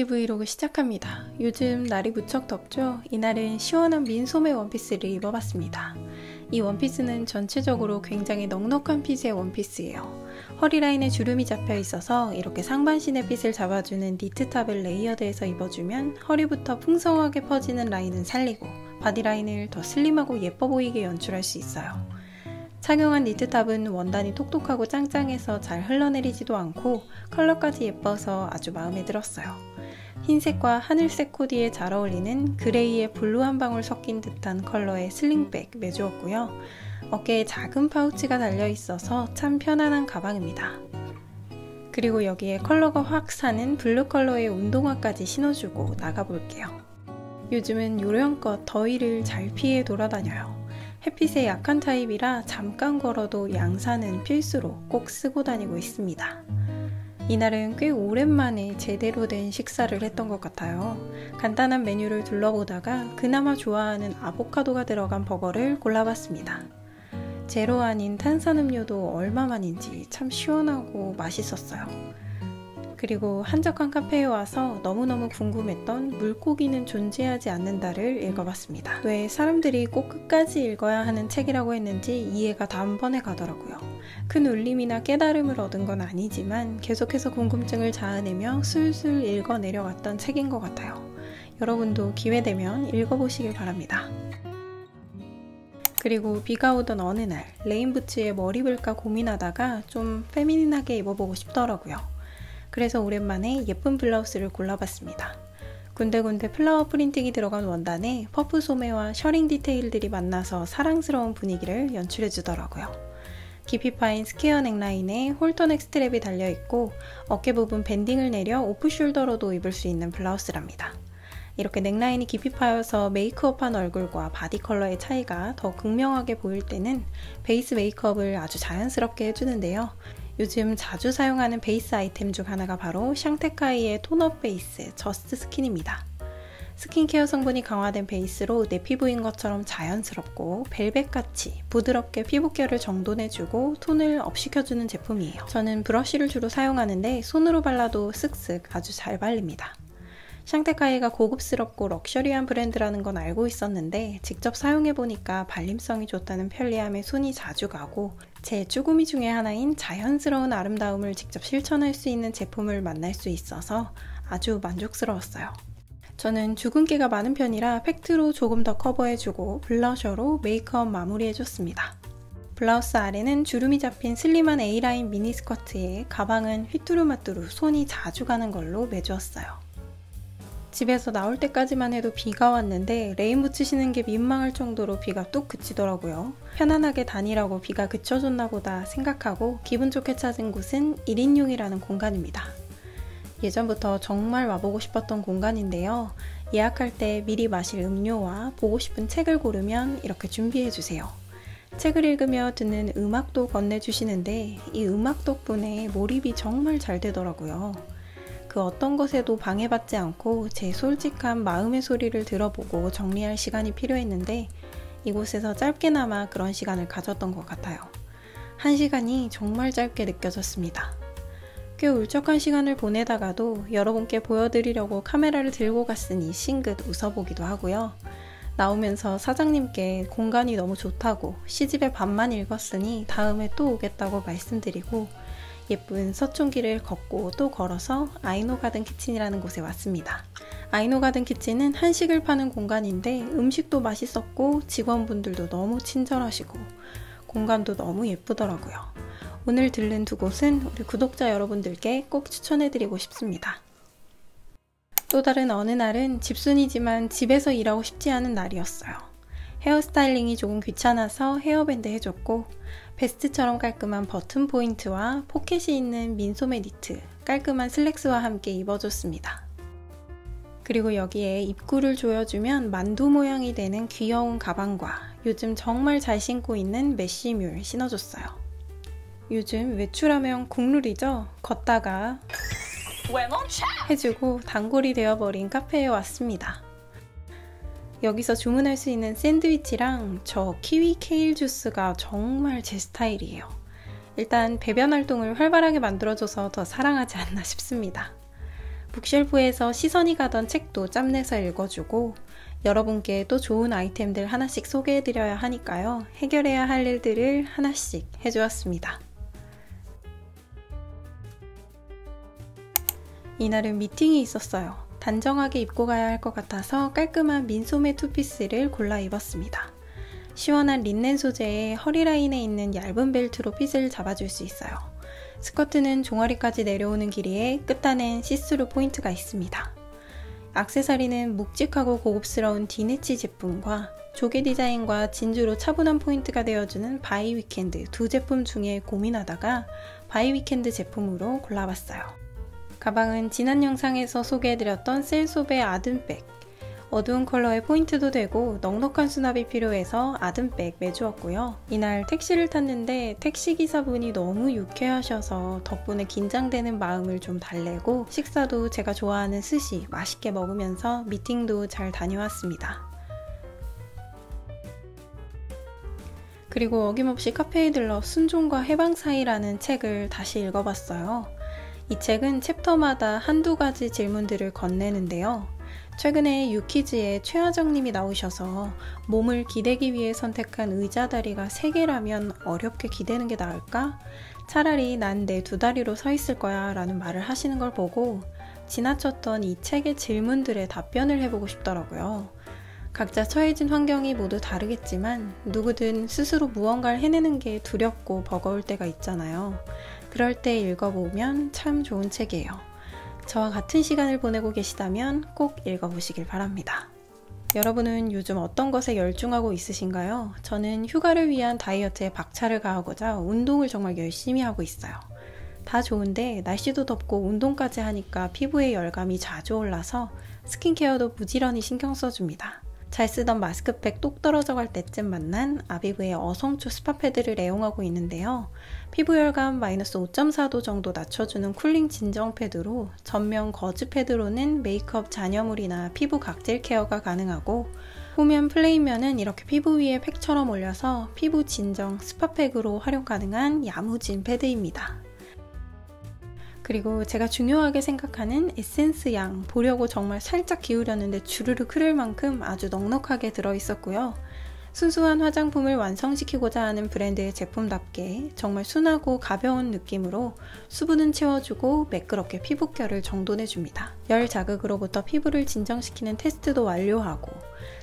OOTD 브이로그 시작합니다. 요즘 날이 무척 덥죠? 이날은 시원한 민소매 원피스를 입어봤습니다. 이 원피스는 전체적으로 굉장히 넉넉한 핏의 원피스예요. 허리라인에 주름이 잡혀 있어서 이렇게 상반신의 핏을 잡아주는 니트탑을 레이어드해서 입어주면 허리부터 풍성하게 퍼지는 라인은 살리고 바디라인을 더 슬림하고 예뻐 보이게 연출할 수 있어요. 착용한 니트탑은 원단이 톡톡하고 짱짱해서 잘 흘러내리지도 않고 컬러까지 예뻐서 아주 마음에 들었어요. 흰색과 하늘색 코디에 잘 어울리는 그레이에 블루 한 방울 섞인 듯한 컬러의 슬링백 매주었고요. 어깨에 작은 파우치가 달려 있어서 참 편안한 가방입니다. 그리고 여기에 컬러가 확 사는 블루 컬러의 운동화까지 신어주고 나가볼게요. 요즘은 요령껏 더위를 잘 피해 돌아다녀요. 햇빛에 약한 타입이라 잠깐 걸어도 양산은 필수로 꼭 쓰고 다니고 있습니다. 이날은 꽤 오랜만에 제대로 된 식사를 했던 것 같아요. 간단한 메뉴를 둘러보다가 그나마 좋아하는 아보카도가 들어간 버거를 골라봤습니다. 제로 아닌 탄산음료도 얼마만인지 참 시원하고 맛있었어요. 그리고 한적한 카페에 와서 너무너무 궁금했던 물고기는 존재하지 않는다를 읽어봤습니다. 왜 사람들이 꼭 끝까지 읽어야 하는 책이라고 했는지 이해가 단번에 가더라고요. 큰 울림이나 깨달음을 얻은 건 아니지만 계속해서 궁금증을 자아내며 술술 읽어 내려갔던 책인 것 같아요. 여러분도 기회되면 읽어보시길 바랍니다. 그리고 비가 오던 어느 날 레인부츠에 뭘 입을까 고민하다가 좀 페미닌하게 입어보고 싶더라고요. 그래서 오랜만에 예쁜 블라우스를 골라봤습니다. 군데군데 플라워 프린팅이 들어간 원단에 퍼프 소매와 셔링 디테일들이 만나서 사랑스러운 분위기를 연출해주더라고요. 깊이 파인 스퀘어 넥라인에 홀터넥 스트랩이 달려있고 어깨 부분 밴딩을 내려 오프숄더로도 입을 수 있는 블라우스랍니다. 이렇게 넥라인이 깊이 파여서 메이크업한 얼굴과 바디 컬러의 차이가 더 극명하게 보일 때는 베이스 메이크업을 아주 자연스럽게 해주는데요. 요즘 자주 사용하는 베이스 아이템 중 하나가 바로 샹테카이의 톤업 베이스 저스트 스킨입니다. 스킨케어 성분이 강화된 베이스로 내 피부인 것처럼 자연스럽고 벨벳같이 부드럽게 피부결을 정돈해주고 톤을 업시켜주는 제품이에요. 저는 브러쉬를 주로 사용하는데 손으로 발라도 쓱쓱 아주 잘 발립니다. 샹테카이가 고급스럽고 럭셔리한 브랜드라는 건 알고 있었는데 직접 사용해보니까 발림성이 좋다는 편리함에 손이 자주 가고 제 추구미 중에 하나인 자연스러운 아름다움을 직접 실천할 수 있는 제품을 만날 수 있어서 아주 만족스러웠어요. 저는 주근깨가 많은 편이라 팩트로 조금 더 커버해주고 블러셔로 메이크업 마무리해줬습니다. 블라우스 아래는 주름이 잡힌 슬림한 A라인 미니스커트에 가방은 휘뚜루마뚜루 손이 자주 가는 걸로 매주었어요. 집에서 나올 때까지만 해도 비가 왔는데 레인부츠 신는 게 민망할 정도로 비가 뚝 그치더라고요. 편안하게 다니라고 비가 그쳐줬나 보다 생각하고 기분 좋게 찾은 곳은 1인용이라는 공간입니다. 예전부터 정말 와보고 싶었던 공간인데요. 예약할 때 미리 마실 음료와 보고 싶은 책을 고르면 이렇게 준비해주세요. 책을 읽으며 듣는 음악도 건네주시는데 이 음악 덕분에 몰입이 정말 잘 되더라고요. 그 어떤 것에도 방해받지 않고 제 솔직한 마음의 소리를 들어보고 정리할 시간이 필요했는데 이곳에서 짧게나마 그런 시간을 가졌던 것 같아요. 한 시간이 정말 짧게 느껴졌습니다. 꽤 울적한 시간을 보내다가도 여러분께 보여드리려고 카메라를 들고 갔으니 싱긋 웃어보기도 하고요. 나오면서 사장님께 공간이 너무 좋다고 시집에 반만 읽었으니 다음에 또 오겠다고 말씀드리고 예쁜 서촌길을 걷고 또 걸어서 아이노 가든 키친이라는 곳에 왔습니다. 아이노 가든 키친은 한식을 파는 공간인데 음식도 맛있었고 직원분들도 너무 친절하시고 공간도 너무 예쁘더라고요. 오늘 들른 두 곳은 우리 구독자 여러분들께 꼭 추천해드리고 싶습니다. 또 다른 어느 날은 집순이지만 집에서 일하고 싶지 않은 날이었어요. 헤어스타일링이 조금 귀찮아서 헤어밴드 해줬고 베스트처럼 깔끔한 버튼 포인트와 포켓이 있는 민소매 니트, 깔끔한 슬랙스와 함께 입어줬습니다. 그리고 여기에 입구를 조여주면 만두 모양이 되는 귀여운 가방과 요즘 정말 잘 신고 있는 메쉬뮬 신어줬어요. 요즘 외출하면 국룰이죠? 걷다가 해주고 단골이 되어버린 카페에 왔습니다. 여기서 주문할 수 있는 샌드위치랑 저 키위 케일 주스가 정말 제 스타일이에요. 일단 배변 활동을 활발하게 만들어줘서 더 사랑하지 않나 싶습니다. 북쉘프에서 시선이 가던 책도 짬내서 읽어주고 여러분께 또 좋은 아이템들 하나씩 소개해드려야 하니까요. 해결해야 할 일들을 하나씩 해주었습니다. 이날은 미팅이 있었어요. 단정하게 입고 가야 할 것 같아서 깔끔한 민소매 투피스를 골라 입었습니다. 시원한 린넨 소재의 허리 라인에 있는 얇은 벨트로 핏을 잡아줄 수 있어요. 스커트는 종아리까지 내려오는 길이에 끝단엔 시스루 포인트가 있습니다. 악세사리는 묵직하고 고급스러운 디네치 제품과 조개 디자인과 진주로 차분한 포인트가 되어주는 바이 위켄드 두 제품 중에 고민하다가 바이 위켄드 제품으로 골라봤어요. 가방은 지난 영상에서 소개해드렸던 셀소베 아든백 어두운 컬러의 포인트도 되고 넉넉한 수납이 필요해서 아든백 매주었고요. 이날 택시를 탔는데 택시기사분이 너무 유쾌하셔서 덕분에 긴장되는 마음을 좀 달래고 식사도 제가 좋아하는 스시 맛있게 먹으면서 미팅도 잘 다녀왔습니다. 그리고 어김없이 카페에 들러 순종과 해방 사이라는 책을 다시 읽어봤어요. 이 책은 챕터마다 한두 가지 질문들을 건네는데요. 최근에 유키즈에 최하정님이 나오셔서 몸을 기대기 위해 선택한 의자 다리가 3개라면 어렵게 기대는 게 나을까? 차라리 난 내 두 다리로 서 있을 거야 라는 말을 하시는 걸 보고 지나쳤던 이 책의 질문들에 답변을 해보고 싶더라고요. 각자 처해진 환경이 모두 다르겠지만 누구든 스스로 무언가를 해내는 게 두렵고 버거울 때가 있잖아요. 그럴 때 읽어보면 참 좋은 책이에요. 저와 같은 시간을 보내고 계시다면 꼭 읽어보시길 바랍니다. 여러분은 요즘 어떤 것에 열중하고 있으신가요? 저는 휴가를 위한 다이어트에 박차를 가하고자 운동을 정말 열심히 하고 있어요. 다 좋은데 날씨도 덥고 운동까지 하니까 피부에 열감이 자주 올라서 스킨케어도 부지런히 신경 써줍니다. 잘 쓰던 마스크팩 똑 떨어져 갈 때쯤 만난 아비브의 어성초 스팟 패드를 애용하고 있는데요. 피부 열감 마이너스 5.4도 정도 낮춰주는 쿨링 진정 패드로 전면 거즈 패드로는 메이크업 잔여물이나 피부 각질 케어가 가능하고 후면 플레인 면은 이렇게 피부 위에 팩처럼 올려서 피부 진정 스팟팩으로 활용 가능한 야무진 패드입니다. 그리고 제가 중요하게 생각하는 에센스 양 보려고 정말 살짝 기울였는데 주르륵 흐를 만큼 아주 넉넉하게 들어있었고요. 순수한 화장품을 완성시키고자 하는 브랜드의 제품답게 정말 순하고 가벼운 느낌으로 수분은 채워주고 매끄럽게 피부결을 정돈해줍니다. 열 자극으로부터 피부를 진정시키는 테스트도 완료하고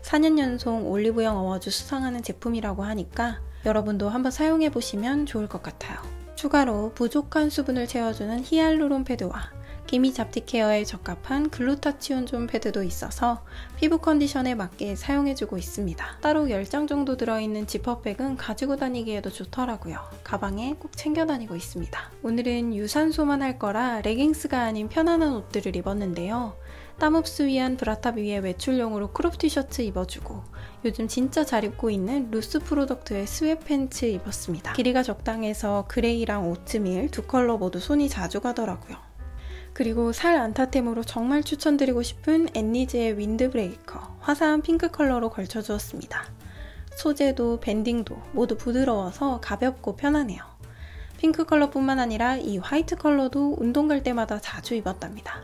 4년 연속 올리브영 어워즈 수상하는 제품이라고 하니까 여러분도 한번 사용해보시면 좋을 것 같아요. 추가로 부족한 수분을 채워주는 히알루론 패드와 기미 잡티 케어에 적합한 글루타치온 존 패드도 있어서 피부 컨디션에 맞게 사용해주고 있습니다. 따로 10장 정도 들어있는 지퍼백은 가지고 다니기에도 좋더라고요. 가방에 꼭 챙겨 다니고 있습니다. 오늘은 유산소만 할 거라 레깅스가 아닌 편안한 옷들을 입었는데요. 땀 흡수 위한 bra top 위에 외출용으로 crop 티셔츠 입어주고 요즘 진짜 잘 입고 있는 루스 프로덕트의 sweat pants 입었습니다. 길이가 적당해서 gray랑 오트밀 두 컬러 모두 손이 자주 가더라고요. 그리고 살 안타템으로 정말 추천드리고 싶은 앤니즈의 윈드브레이커 화사한 핑크 컬러로 걸쳐주었습니다. 소재도 밴딩도 모두 부드러워서 가볍고 편하네요. 핑크 컬러뿐만 아니라 이 화이트 컬러도 운동 갈 때마다 자주 입었답니다.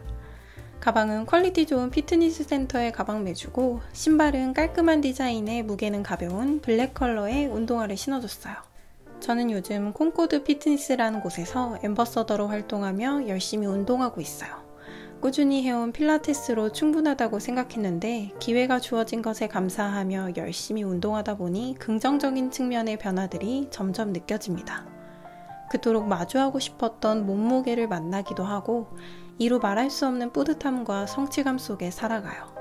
가방은 quality 좋은 피트니스 센터의 가방 매주고 신발은 깔끔한 디자인에 무게는 가벼운 블랙 컬러의 운동화를 신어줬어요. 저는 요즘 콩코드 피트니스라는 곳에서 ambassador로 활동하며 열심히 운동하고 있어요. 꾸준히 해온 필라테스로 충분하다고 생각했는데 기회가 주어진 것에 감사하며 열심히 운동하다 보니 긍정적인 측면의 변화들이 점점 느껴집니다. 그토록 마주하고 싶었던 몸무게를 만나기도 하고 이루 말할 수 없는 뿌듯함과 성취감 속에 살아가요.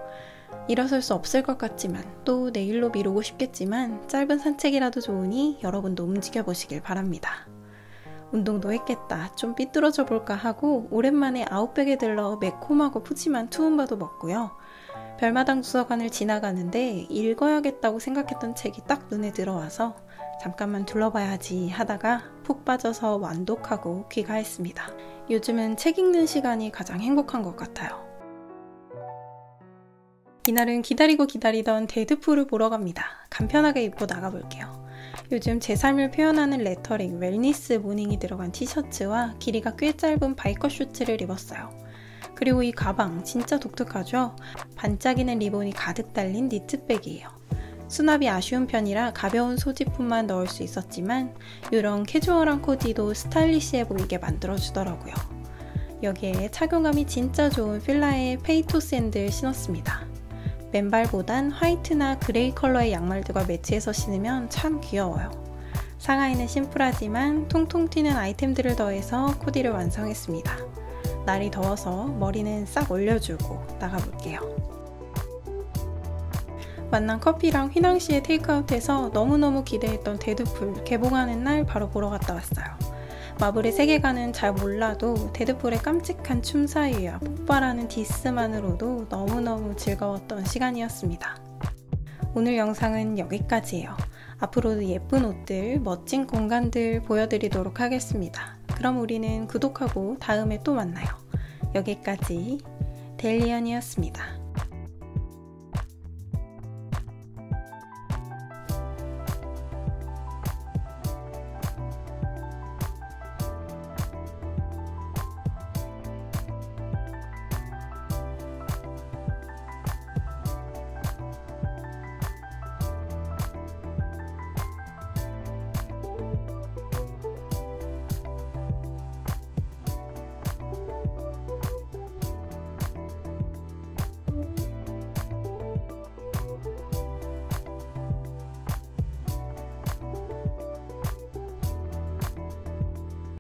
일어설 수 없을 것 같지만 또 내일로 미루고 싶겠지만 짧은 산책이라도 좋으니 여러분도 움직여 보시길 바랍니다. 운동도 했겠다. 좀 삐뚤어져 볼까 하고 오랜만에 아웃백에 들러 매콤하고 푸짐한 투움바도 먹고요. 별마당 도서관을 지나가는데 읽어야겠다고 생각했던 책이 딱 눈에 들어와서 잠깐만 둘러봐야지 하다가 푹 빠져서 완독하고 귀가했습니다. 요즘은 책 읽는 시간이 가장 행복한 것 같아요. 이날은 기다리고 기다리던 데드풀을 보러 갑니다. 간편하게 입고 나가볼게요. 요즘 제 삶을 표현하는 레터링 wellness morning이 들어간 티셔츠와 길이가 꽤 짧은 바이커 슈츠를 입었어요. 그리고 이 가방 진짜 독특하죠? 반짝이는 리본이 가득 달린 니트백이에요. 수납이 아쉬운 편이라 가벼운 소지품만 넣을 수 있었지만 이런 캐주얼한 코디도 스타일리시해 보이게 만들어주더라고요. 여기에 착용감이 진짜 좋은 필라의 페이토 샌들 신었습니다. 맨발보단 화이트나 gray 컬러의 양말들과 매치해서 신으면 참 귀여워요. 상하의는 심플하지만 통통 튀는 아이템들을 더해서 코디를 완성했습니다. 날이 더워서 머리는 싹 올려주고 나가볼게요. 맛난 커피랑 휘낭시에 테이크아웃해서 너무너무 기대했던 데드풀 개봉하는 날 바로 보러 갔다 왔어요. 마블의 세계관은 잘 몰라도 데드풀의 깜찍한 춤사위와 폭발하는 diss만으로도 너무너무 즐거웠던 시간이었습니다. 오늘 영상은 여기까지예요. 앞으로도 예쁜 옷들, 멋진 공간들 보여드리도록 하겠습니다. 그럼 우리는 구독하고 다음에 또 만나요. 여기까지 델리언이었습니다.